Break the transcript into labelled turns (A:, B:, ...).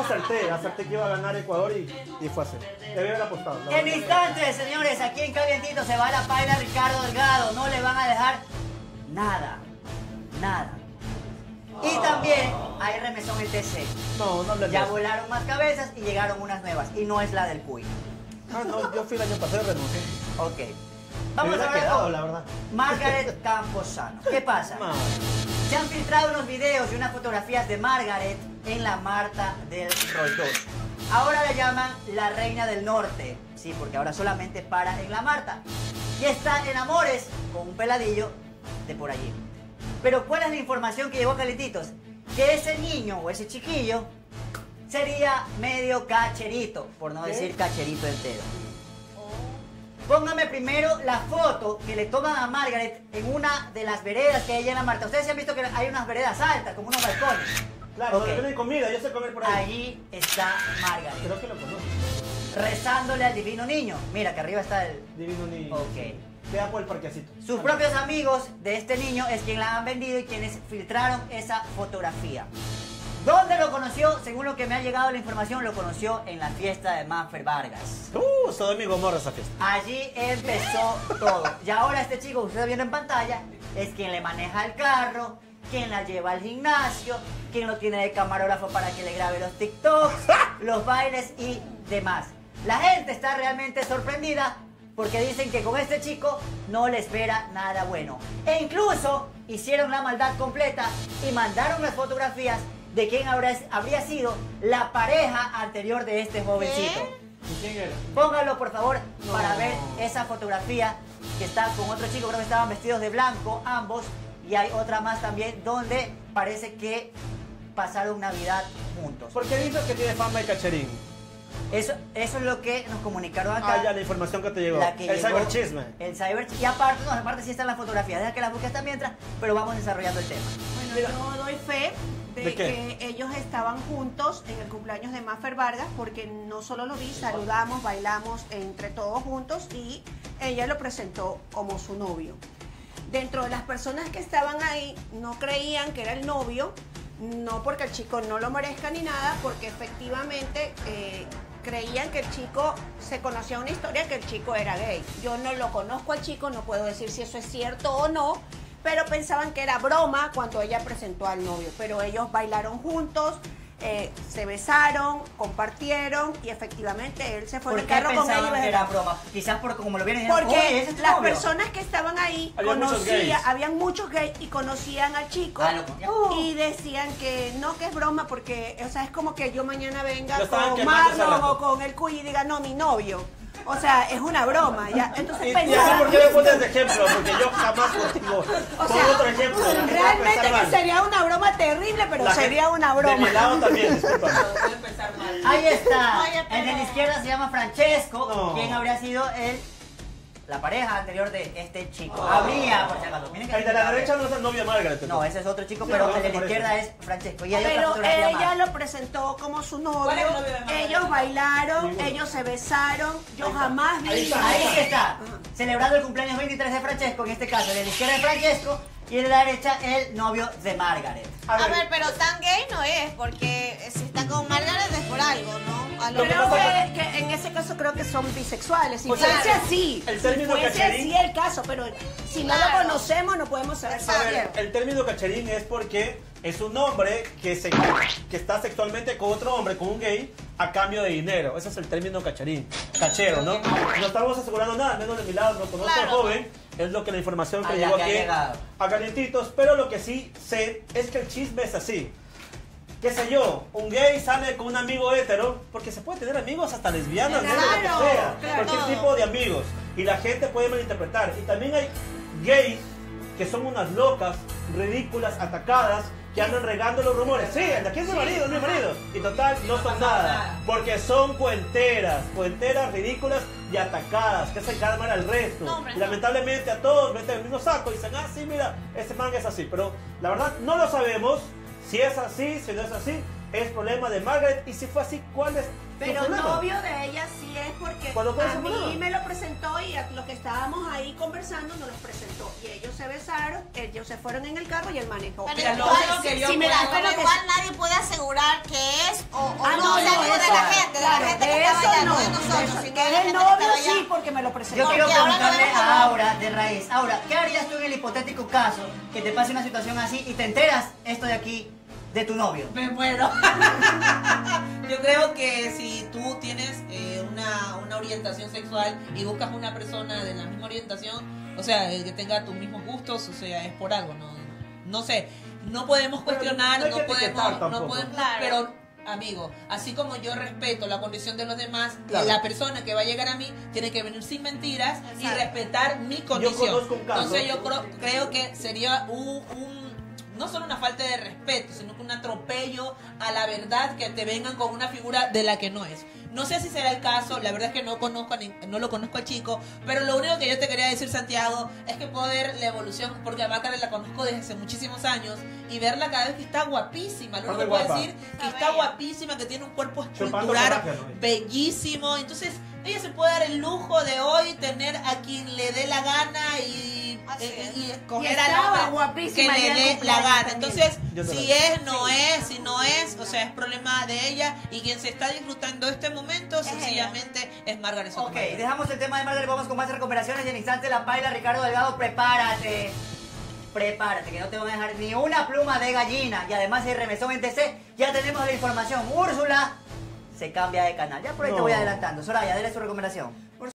A: eso acerté, acerté que iba a ganar Ecuador y, y fue así. Debí haber apostado.
B: En instantes, señores, aquí en Calientito se va la paila Ricardo Delgado. No le van a dejar nada. Nada. Y también hay remesón el TC.
A: No, no hables de
B: Ya volaron más cabezas y llegaron unas nuevas. Y no es la del Cuy.
A: Ah, no, yo fui el año pasado y renuncié.
B: Ok. Vamos a hablar
A: quedado,
B: con
A: la verdad.
B: Margaret Camposano. ¿Qué pasa? Se han filtrado unos videos y unas fotografías de Margaret en la Marta del Rolls 2. Ahora la llaman la Reina del Norte. Sí, porque ahora solamente para en la Marta. Y está en amores con un peladillo de por allí. Pero ¿cuál es la información que llegó a Calentitos? Que ese niño o ese chiquillo sería medio cacherito, por no
A: ¿Qué?
B: decir cacherito entero. Póngame primero la foto que le toman a Margaret en una de las veredas que hay en la Marta. Ustedes se han visto que hay unas veredas altas, como unos balcones.
A: Claro,
B: Ok.
A: donde venden comida, yo sé comer por ahí.
B: Allí está Margaret,
A: Creo que lo conozco.
B: rezándole al divino niño. Mira, que arriba está el...
A: Divino niño.
B: Ok.
A: Queda por el parquecito.
B: Sus propios amigos de este niño es quien la han vendido y quienes filtraron esa fotografía. ¿Dónde conoció? Según lo que me ha llegado la información, lo conoció en la fiesta de Manfred Vargas.
A: Uh, Sodoma y Gomorra esa fiesta.
B: Allí empezó todo. Y ahora este chico que usted está viendo en pantalla es quien le maneja el carro, quien la lleva al gimnasio, quien lo tiene de camarógrafo para que le grabe los TikToks, los bailes y demás. La gente está realmente sorprendida porque dicen que con este chico no le espera nada bueno. E incluso hicieron la maldad completa y mandaron las fotografías de quién habrá- habría sido la pareja anterior de este jovencito.
A: ¿Y quién era?
B: Póngalo por favor
A: No.
B: para ver esa fotografía que está con otro chico, creo que estaban vestidos de blanco ambos y hay otra más también donde parece que pasaron Navidad juntos.
A: ¿Por qué dices que tiene fama de cacherín?
B: Eso, eso es lo que nos comunicaron acá.
A: Ah, ya, la información que te llegó.
B: la que
A: el cyberchisme.
B: El cyber y aparte, no, aparte sí están las fotografías, deja que las busques hasta mientras, pero vamos desarrollando el tema.
C: Yo doy fe de, que ellos estaban juntos en el cumpleaños de Maffer Vargas porque no solo lo vi, saludamos, bailamos entre todos juntos y ella lo presentó como su novio. Dentro de las personas que estaban ahí no creían que era el novio, no porque el chico no lo merezca ni nada, porque efectivamente eh, creían que el chico se conocía una historia que el chico era gay. Yo no lo conozco al chico, no puedo decir si eso es cierto o no, pero pensaban que era broma cuando ella presentó al novio. Pero ellos bailaron juntos, eh, se besaron, compartieron y efectivamente él se fue
B: ¿Por
C: en el
B: qué
C: carro con
B: pensaban
C: ella.
B: que era broma? Quizás por como lo vieron
C: Porque
B: "Oye, ese es tu
C: las
B: novio".
C: personas que estaban ahí
A: Había muchos
C: conocían, habían muchos gays y conocían al chico
B: Ah, lo
C: y decían que no, que es broma porque, o sea, es como que yo mañana venga
A: Lo estaban
C: con
A: quemando hace
C: Marlon
A: rato.
C: o con el Cuy y diga, no, mi novio. O sea, es una broma, ¿ya? Entonces
A: ¿Y, y así por qué le pones de ejemplo? Porque yo jamás contigo
C: o
A: pongo
C: sea,
A: otro ejemplo. de
C: realmente que
A: mal.
C: sería una broma terrible, pero
A: La
C: sería
A: gente-
C: una
A: De
C: broma.
A: mi lado también, discúlpame.
B: Ahí está.
D: Oye,
B: El de la izquierda se llama Francesco,
A: No.
B: quien habría sido el la pareja anterior de este chico. Habría, por si acaso. Miren que
A: El de la derecha no es el novio de Margaret.
B: No, ese es otro chico, pero
A: no,
B: el de la izquierda es Francesco. Y
C: Pero ella
B: más.
C: lo presentó como su novio,
D: ¿Cuál es el novio de Margarita?
C: ellos bailaron, ellos se besaron, yo jamás vi
A: Ahí está.
B: Ahí está, celebrando el cumpleaños 23 de Francesco, en este caso, el de la izquierda es Francesco y el de la derecha el novio de Margaret.
D: A ver, pero tan gay no es, porque si está con Margaret es por algo, ¿no? Lo
A: Lo que
C: Creo
A: pasa
C: que, que en ese caso creo que son bisexuales. Si
A: O sea,
C: fuese así,
A: el
C: si
A: término
C: fuese
A: cacherín-
C: así el caso, pero si no lo
D: Claro.
C: conocemos no podemos saber si
A: A
C: es
A: ver, el término cacherín es porque es un hombre que, se, que está sexualmente con otro hombre, con un gay, a cambio de dinero. Ese es el término cacherín. Cachero, ¿no? No estamos asegurando nada, al menos de mi lado, no conozco al
D: Claro.
A: joven. Es lo que la información que llegó aquí a calientitos. Pero lo que sí sé es que el chisme es así. Qué sé yo, un gay sale con un amigo hetero, porque se puede tener amigos hasta lesbianas,
C: Claro,
A: negras, lo que sea,
C: claro.
A: cualquier tipo de amigos. Y la gente puede malinterpretar. Y también hay gays que son unas locas, ridículas, atacadas, que andan regando los rumores. Sí, aquí es mi marido, es mi marido. Y total, no son nada. Porque son cuenteras, cuenteras ridículas y atacadas, que se calman al resto.
D: No,
A: y
D: no.
A: lamentablemente a todos meten el mismo saco y dicen, ah, sí, mira, ese man es así. Pero la verdad, no lo sabemos. Si es así, si no es así, es problema de Margaret. Y si fue así, ¿cuál es
C: Pero novio de ella sí es porque
A: ¿Cuál fue
C: a mí
A: problema?
C: me lo presentó y a los que estábamos ahí conversando nos los presentó. Y ellos se besaron, ellos se fueron en el carro y él manejó.
D: Pero igual,
C: entonces,
D: si
C: si me
D: pero
C: da que-
D: igual nadie puede asegurar que es o, o
C: Ah,
D: no,
C: no, no.
D: no de nosotros,
C: Eso,
D: sino
C: que
D: de
C: es
D: la
C: el
D: gente que
C: novio
D: estaba allá.
C: sí, porque me lo
B: Yo
C: presentó.
B: quiero
D: Porque ahora
B: preguntarle a Aura de raíz. Aura, ¿qué harías tú en el hipotético caso que te pase una situación así y te enteras esto de aquí de tu novio?
E: Me muero. Yo creo que si tú tienes eh, una, una orientación sexual y buscas una persona de la misma orientación, o sea, que tenga tus mismos gustos, o sea, es por algo, no, no sé. No podemos
A: Pero
E: cuestionar,
A: no
E: podemos, no podemos,
D: Claro.
E: pero amigo, así como yo respeto la condición de los demás,
A: Claro.
E: la persona que va a llegar a mí tiene que venir sin mentiras y respetar mi condición.
A: conozco un caso.
E: Entonces yo creo, creo que sería un, un- no solo una falta de respeto, sino que un atropello a la verdad que te vengan con una figura de la que no es. No sé si será el caso, la verdad es que no conozco a ni- no lo conozco al chico, pero lo único que yo te quería decir, Santiago, es que puedo ver la evolución, porque a Bácara la conozco desde hace muchísimos años, y verla cada vez que está guapísima. Lo único que puedo decir que
D: Está
E: guapísima, que tiene un cuerpo escultural bellísimo. Entonces, ella se puede dar el lujo de hoy tener a quien le dé la gana y. y
C: Y
E: escoger hombre que le dé la gana.
C: también.
E: Entonces, si es, no es, si no es, o sea, es problema de ella y quien se está disfrutando este momento sencillamente es Margaret
B: Ok, dejamos el tema de Margaret, vamos con más recuperaciones y en instante la paila, Ricardo Delgado, prepárate. Prepárate, que no te van a dejar ni una pluma de gallina. Y además el remesón en TC, ya tenemos la información. Úrsula se cambia de canal. Ya por ahí te voy adelantando. Soraya, dale su recomendación.